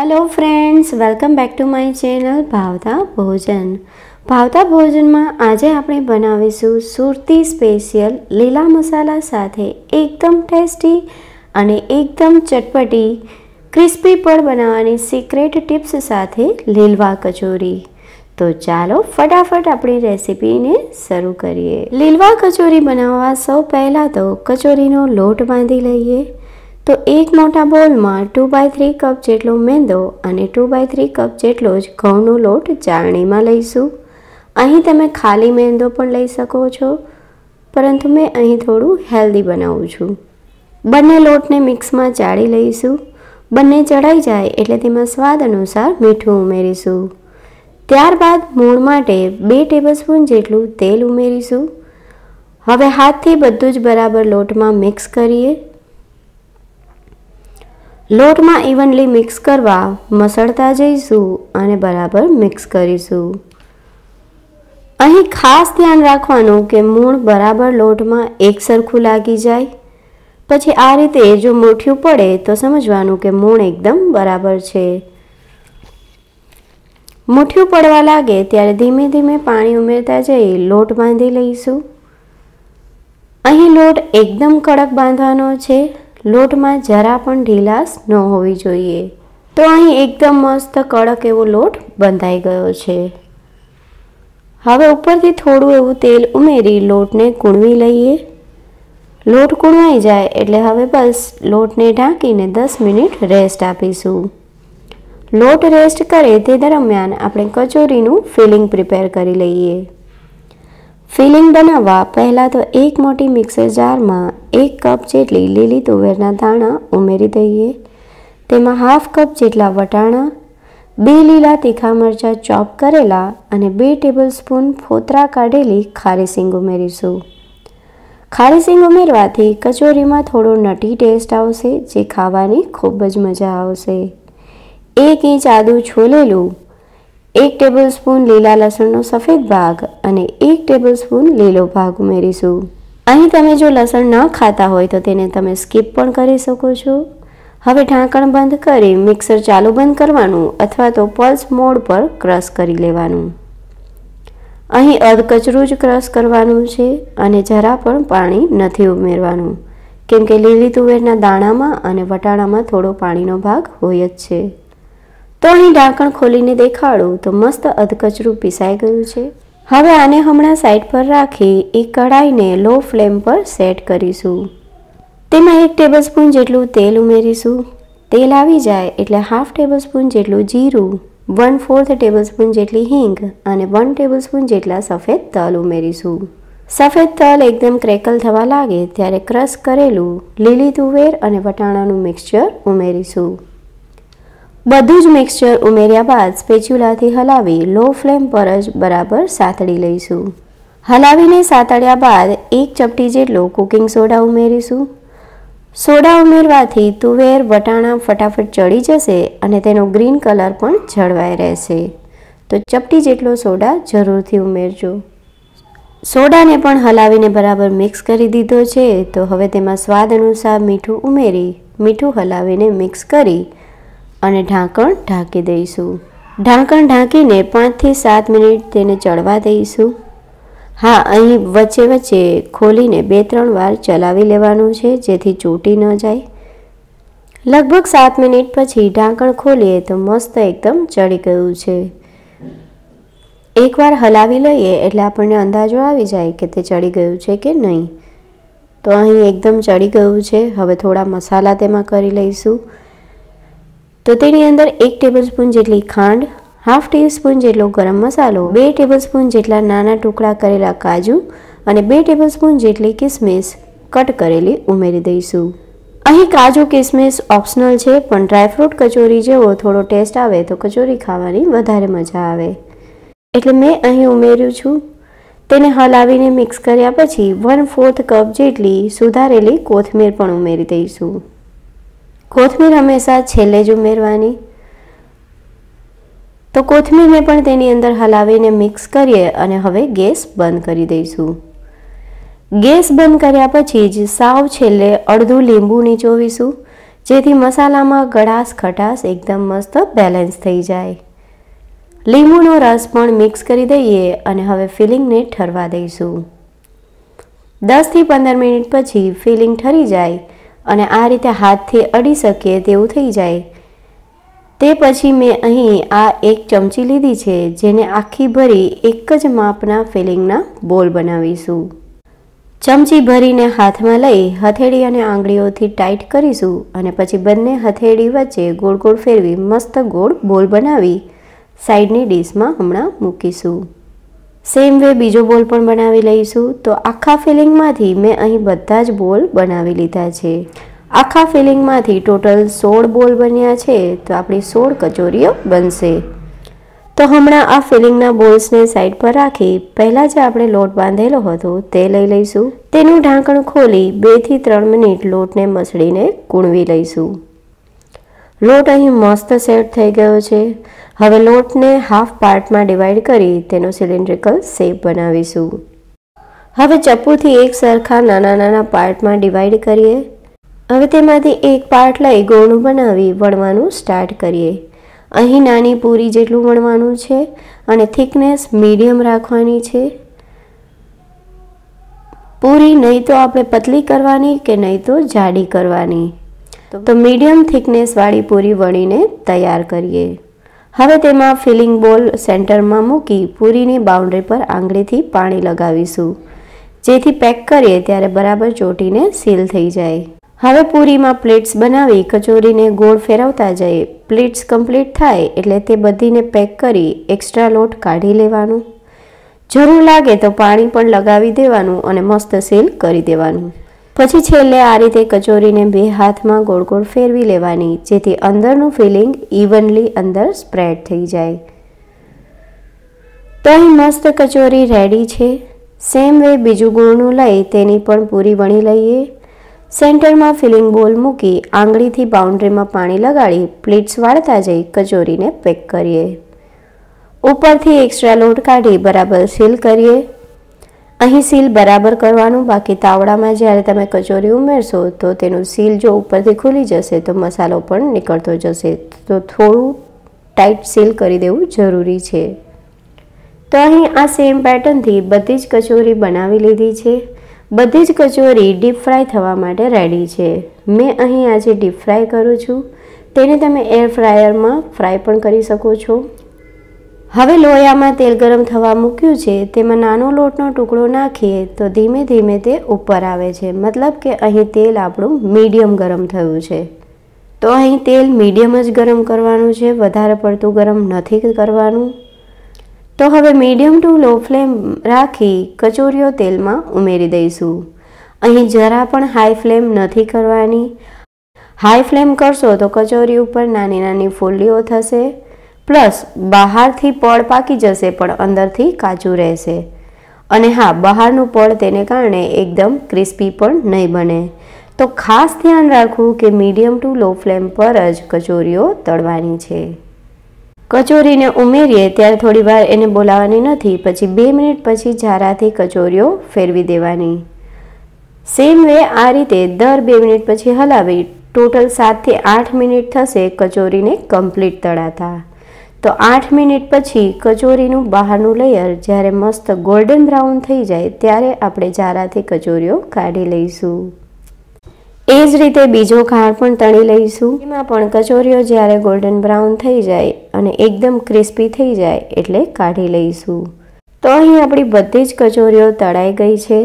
Hello friends welcome back to my channel ભાવતા ભોજન ભાવતા ભોજનમાં આજે આપણે બનાવીશું સુરતી સ્પેશિયલ લીલા મસાલા સાથે એકદમ ટેસ્ટી અને એકદમ ચટપટી ક્રિસ્પી પણ બનાવવાની સિક્રેટ ટિપ્સ સાથે લીલવા કચોરી. તો ચાલો ફટાફટ આપણી રેસીપીને શરૂ કરીએ. લીલવા કચોરી બનાવવા સૌ પહેલાં તો કચોરીનો લોટ બાંધી લઈએ. તો એક મોટા બોલમાં ટુ બાય થ્રી કપ જેટલો મેંદો અને ટુ બાય થ્રી કપ જેટલો જ ઘઉંનો લોટ ચાળણીમાં લઈશું. અહીં તમે ખાલી મેંદો પણ લઈ શકો છો, પરંતુ મેં અહીં થોડું હેલ્ધી બનાવું છું. બંને લોટને મિક્સમાં ચાળી લઈશું. બંને ચડાઈ જાય એટલે તેમાં સ્વાદ અનુસાર મીઠું ઉમેરીશું. ત્યારબાદ મૂળ માટે બે ટેબલસ્પૂન જેટલું તેલ ઉમેરીશું. હવે હાથથી બધું જ બરાબર લોટમાં મિક્સ કરીએ. લોટમાં ઇવનલી મિક્સ કરવા મસળતા જઈશું અને બરાબર મિક્સ કરીશું. અહીં ખાસ ધ્યાન રાખવાનું કે મૂળ બરાબર લોટમાં એક સરખું લાગી જાય. પછી આ રીતે જો મુઠ્ઠિયું પડે તો સમજવાનું કે મૂળ એકદમ બરાબર છે. મુઠ્ઠિયું પડવા લાગે ત્યારે ધીમે ધીમે પાણી ઉમેરતા જઈ લોટ બાંધી લઈશું. અહીં લોટ એકદમ કડક બાંધવાનો છે. લોટમાં જરા પણ ઢીલાશ ન હોવી જોઈએ. તો અહીં એકદમ મસ્ત કડક એવો લોટ બંધાઈ ગયો છે. હવે ઉપરથી થોડું એવું તેલ ઉમેરી લોટને કૂણવી લઈએ. લોટ કૂણવાઈ જાય એટલે હવે બસ લોટને ઢાંકીને દસ મિનિટ રેસ્ટ આપીશું. લોટ રેસ્ટ કરે તે દરમિયાન આપણે કચોરીનું ફિલિંગ પ્રિપેર કરી લઈએ. ફિલિંગ બનાવવા પહેલાં તો એક મોટી મિક્સર જારમાં એક કપ જેટલી લીલી તુવેરના દાણા ઉમેરી દઈએ. તેમાં હાફ કપ જેટલા વટાણા, બે લીલા તીખા મરચાં ચોપ કરેલા અને બે ટેબલ સ્પૂન ફોતરા કાઢેલી ખારી સિંગ ઉમેરીશું. ખારી ઉમેરવાથી કચોરીમાં થોડો નટી ટેસ્ટ આવશે, જે ખાવાની ખૂબ જ મજા આવશે. એક ઇંચ આદું છોલેલું એક ટેબલ સ્પૂન લીલા લસણનો સફેદ ભાગ અને એક ટેબલ સ્પૂન લીલો ભાગ ઉમેરીશું. અહીં તમે જો લસણ ન ખાતા હોય તો તેને તમે સ્કીપ પણ કરી શકો છો. હવે ઢાંકણ બંધ કરી મિક્સર ચાલુ બંધ કરવાનું અથવા તો પલ્સ મોડ પર ક્રશ કરી લેવાનું. અહીં અધકચરું જ ક્રશ કરવાનું છે અને જરા પણ પાણી નથી ઉમેરવાનું. કેમ કે લીલી તુવેરના દાણામાં અને વટાણામાં થોડો પાણીનો ભાગ હોય જ છે. તો અહીં ઢાંકણ ખોલીને દેખાડું તો મસ્ત અધકચરું પીસાઈ ગયું છે. હવે આને હમણાં સાઈડ પર રાખી એક કઢાઈને લો ફ્લેમ પર સેટ કરીશું. તેમાં એક ટેબલસ્પૂન જેટલું તેલ ઉમેરીશું. તેલ આવી જાય એટલે હાફ ટેબલસ્પૂન જેટલું જીરું વન ફોર્થ ટેબલસ્પૂન જેટલી હિંગ અને વન ટેબલસ્પૂન જેટલા સફેદ તલ ઉમેરીશું. સફેદ તલ એકદમ ક્રેકલ થવા લાગે ત્યારે ક્રશ કરેલું લીલી તુવેર અને વટાણાનું મિક્સચર ઉમેરીશું. બધું જ મિક્સચર ઉમેર્યા બાદ સ્પેચ્યુલાથી હલાવી લો ફ્લેમ પર જ બરાબર સાતળી લઈશું. હલાવીને સાતડ્યા બાદ એક ચપટી જેટલો કુકિંગ સોડા ઉમેરીશું. સોડા ઉમેરવાથી તુવેર, વટાણા ફટાફટ ચડી જશે અને તેનો ગ્રીન કલર પણ જળવાઈ રહેશે. તો ચપટી જેટલો સોડા જરૂરથી ઉમેરજો. સોડાને પણ હલાવીને બરાબર મિક્સ કરી દીધો છે. તો હવે તેમાં સ્વાદ અનુસાર મીઠું ઉમેરી, મીઠું હલાવીને મિક્સ કરી અને ઢાંકણ ઢાંકી દઈશું. ઢાંકણ ઢાંકીને પાંચથી સાત મિનિટ તેને ચડવા દઈશું. હા, અહીં વચ્ચે વચ્ચે ખોલીને બે ત્રણ વાર ચલાવી લેવાનું છે, જેથી ચોટી ન જાય. લગભગ સાત મિનિટ પછી ઢાંકણ ખોલીએ તો મસ્ત એકદમ ચડી ગયું છે. એકવાર હલાવી લઈએ એટલે આપણને અંદાજો આવી જાય કે તે ચડી ગયું છે કે નહીં. તો અહીં એકદમ ચડી ગયું છે. હવે થોડા મસાલા તેમાં કરી લઈશું. તો તેની અંદર એક ટેબલસ્પૂન જેટલી ખાંડ હાફ ટીસ્પૂન જેટલો ગરમ મસાલો, બે ટેબલસ્પૂન જેટલા નાના ટુકડા કરેલા કાજુ અને બે ટેબલસ્પૂન જેટલી કિસમિસ કટ કરેલી ઉમેરી દઈશું. અહીં કાજુ કિસમિસ ઓપ્શનલ છે, પણ ડ્રાયફ્રૂટ કચોરી જેવો થોડો ટેસ્ટ આવે તો કચોરી ખાવાની વધારે મજા આવે. એટલે મેં અહીં ઉમેર્યું છું. તેને હલાવીને મિક્સ કર્યા પછી વન ફોર્થ કપ જેટલી સુધારેલી કોથમીર પણ ઉમેરી દઈશું. કોથમીર હંમેશા છેલ્લે જ ઉમેરવાની. તો કોથમીરને પણ તેની અંદર હલાવીને મિક્સ કરીએ અને હવે ગેસ બંધ કરી દઈશું. ગેસ બંધ કર્યા પછી જ સાવ છેલ્લે અડધું લીંબુ નીચોવીશું, જેથી મસાલામાં ગળાશ ખટાશ એકદમ મસ્ત બેલેન્સ થઈ જાય. લીંબુનો રસ પણ મિક્સ કરી દઈએ અને હવે ફિલિંગને ઠરવા દઈશું. દસથી પંદર મિનિટ પછી ફિલિંગ ઠરી જાય અને આ રીતે હાથથી અડી શકીએ તેવું થઈ જાય. તે પછી મેં અહીં આ એક ચમચી લીધી છે, જેને આખી ભરી એક જ માપના ફિલિંગના બોલ બનાવીશું. ચમચી ભરીને હાથમાં લઈ હથેળી અને આંગળીઓથી ટાઈટ કરીશું અને પછી બંને હથેળી વચ્ચે ગોળ ગોળ ફેરવી મસ્ત ગોળ બોલ બનાવી સાઈડની ડીશમાં હમણાં મૂકીશું. સેમ વે બીજો બોલ પણ બનાવી લઈશું. તો આખા ફિલિંગમાંથી મેં અહીં બધા જ બોલ બનાવી લીધા છે. આખા ફિલિંગમાંથી ટોટલ સોળ બોલ બન્યા છે, તો આપણી સોળ કચોરીઓ બનશે. તો હમણાં આ ફિલિંગના બોલ્સને સાઈડ પર રાખી, પહેલાં જે આપણે લોટ બાંધેલો હતો તે લઈ લઈશું. તેનું ઢાંકણ ખોલી બેથી ત્રણ મિનિટ લોટને મસળીને કૂણવી લઈશું. લોટ અહીં મસ્ત સેટ થઈ ગયો છે. હવે લોટને હાફ પાર્ટમાં ડિવાઈડ કરી તેનો સિલિન્ડ્રિકલ શેપ બનાવીશું. હવે ચપ્પુથી એક સરખા નાના નાના પાર્ટમાં ડિવાઈડ કરીએ. હવે તેમાંથી એક પાર્ટ લઈ ગોળું બનાવી વણવાનું સ્ટાર્ટ કરીએ. અહીં નાની પૂરી જેટલું વણવાનું છે અને થિકનેસ મીડિયમ રાખવાની છે. પૂરી નહીં તો આપણે પતલી કરવાની કે નહીં તો જાડી કરવાની? તો મીડિયમ થિકનેસવાળી પૂરી વણીને તૈયાર કરીએ. હવે તેમાં ફિલિંગ બોલ સેન્ટરમાં મૂકી પૂરીની બાઉન્ડ્રી પર આંગળીથી પાણી લગાવીશું. જેથી પેક કરીએ ત્યારે બરાબર ચોટીને સીલ થઈ જાય. હવે પૂરીમાં પ્લેટ્સ બનાવી કચોરીને ગોળ ફેરવતા જઈએ. પ્લેટ્સ કમ્પ્લીટ થાય એટલે તે બધીને પેક કરી એક્સ્ટ્રા લોટ કાઢી લેવાનું. જરૂર લાગે તો પાણી પણ લગાવી દેવાનું અને મસ્ત સીલ કરી દેવાનું. પછી છેલ્લે આ રીતે કચોરીને બે હાથમાં ગોળ ગોળ ફેરવી લેવાની, જેથી અંદરનું ફિલિંગ ઇવનલી અંદર સ્પ્રેડ થઈ જાય. તો અહીં મસ્ત કચોરી રેડી છે. સેમ વે બીજું ગોળનું લઈ તેની પણ પૂરી વણી લઈએ. સેન્ટરમાં ફિલિંગ બોલ મૂકી આંગળીથી બાઉન્ડ્રીમાં પાણી લગાડી પ્લેટ્સ વાળતા જઈ કચોરીને પેક કરીએ. ઉપરથી એક્સ્ટ્રા લોટ કાઢી બરાબર સીલ કરીએ. અહીં સીલ બરાબર કરવાનું બાકી તાવડામાં જ્યારે તમે કચોરી ઉમેરશો તો તેનું સીલ જો ઉપરથી ખુલી જશે તો મસાલો પણ નીકળતો જશે. તો થોડું ટાઈટ સીલ કરી દેવું જરૂરી છે. તો અહીં આ સેમ પેટર્નથી બધી જ કચોરી બનાવી લીધી છે. બધી જ કચોરી ડીપ ફ્રાય થવા માટે રેડી છે. મેં અહીં આજે ડીપ ફ્રાય કરું છું, તેને તમે એર ફ્રાયરમાં ફ્રાય પણ કરી શકો છો. હવે લોયામાં તેલ ગરમ થવા મૂક્યું છે, તેમાં નાનો લોટનો ટુકડો નાખીએ તો ધીમે ધીમે તે ઉપર આવે છે. મતલબ કે અહીં તેલ આપણું મીડિયમ ગરમ થયું છે. તો અહીં તેલ મીડિયમ જ ગરમ કરવાનું છે, વધારે પડતું ગરમ નથી કરવાનું. તો હવે મીડિયમ ટુ લો ફ્લેમ રાખી કચોરીઓ તેલમાં ઉમેરી દઈશું. અહીં જરા પણ હાઈ ફ્લેમ નથી કરવાની. હાઈ ફ્લેમ કરશો તો કચોરી ઉપર નાની નાની ફોલ્લીઓ થશે. પ્લસ બહારથી પળ પાકી જશે પણ અંદરથી કાચું રહેશે. અને હા, બહારનું પળ તેને કારણે એકદમ ક્રિસ્પી પણ નહીં બને. તો ખાસ ધ્યાન રાખવું કે મીડિયમ ટુ લો ફ્લેમ પર જ કચોરીઓ તળવાની છે. કચોરીને ઉમેરીએ ત્યારે થોડી વાર એને બોલાવવાની નથી, પછી બે મિનિટ પછી જારાથી કચોરીઓ ફેરવી દેવાની. સેમ વે આ રીતે દર બે મિનિટ પછી હલાવી, ટોટલ સાતથી આઠ મિનિટ થશે કચોરીને કમ્પ્લીટ તળાતા. તો આઠ મિનિટ પછી કચોરીનું બહારનું લેયર જ્યારે મસ્ત ગોલ્ડન બ્રાઉન થઈ જાય ત્યારે આપણે જારાથી કચોરીઓ કાઢી લઈશું. એ જ રીતે બીજો ખાણ પણ તળી લઈશું. એમાં પણ કચોરીઓ જ્યારે ગોલ્ડન બ્રાઉન થઈ જાય અને એકદમ ક્રિસ્પી થઈ જાય એટલે કાઢી લઈશું. તો અહીં આપણી બધી જ કચોરીઓ તળાઈ ગઈ છે.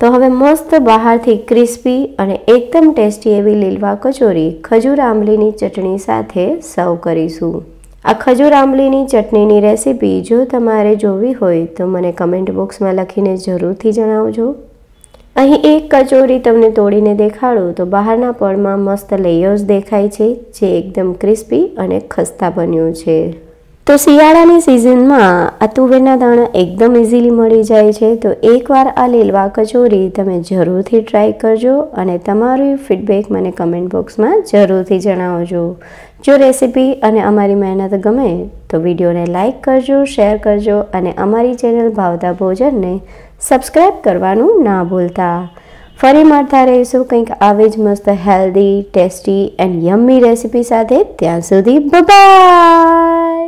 તો હવે મસ્ત બહારથી ક્રિસ્પી અને એકદમ ટેસ્ટી એવી લીલવા કચોરી ખજૂર આંબલીની ચટણી સાથે સર્વ કરીશું. આ ખજૂર આંબલીની ચટણીની રેસીપી જો તમારે જોવી હોય તો મને કમેન્ટ બોક્સમાં લખીને જરૂરથી જણાવજો. અહીં એક કચોરી તમને તોડીને દેખાડું તો બહારના પળમાં મસ્ત લેયર્સ દેખાય છે, જે એકદમ ક્રિસ્પી અને ખસ્તા બન્યું છે. તો શિયાળાની સિઝનમાં આ તુવેરના દાણા એકદમ ઇઝીલી મળી જાય છે. તો એકવાર આ લીલવા કચોરી તમે જરૂરથી ટ્રાય કરજો અને તમારું ફીડબેક મને કમેન્ટ બોક્સમાં જરૂરથી જણાવજો. જો રેસીપી અને અમારી મહેનત ગમે તો વિડીયોને લાઇક કરજો શેર કરજો અને અમારી ચેનલ ભાવતા ભોજનને સબસ્ક્રાઈબ કરવાનું ના ભૂલતા. ફરી મળતા રહીશું કંઈક આવી જ મસ્ત healthy tasty and yummy recipe સાથે. ત્યાં સુધી બાય